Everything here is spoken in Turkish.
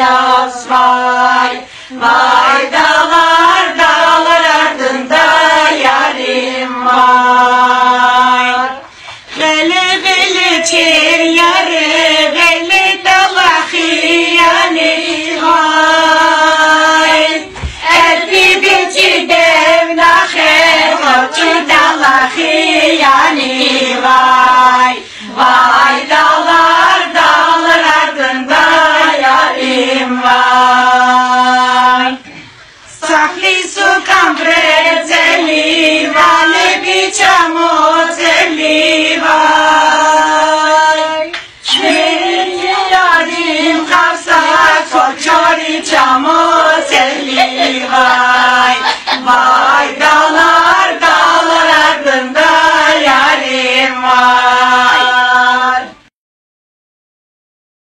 yaz vay Vay dağlar dağlar ardında yarim var. Gele gele çer yarı gele dalahi yani vay Erdi bici dev nahe hocu dalahi yani vay. Vay Sahlisu kam prețeliva, lepiceam oțeliva. Șmiria din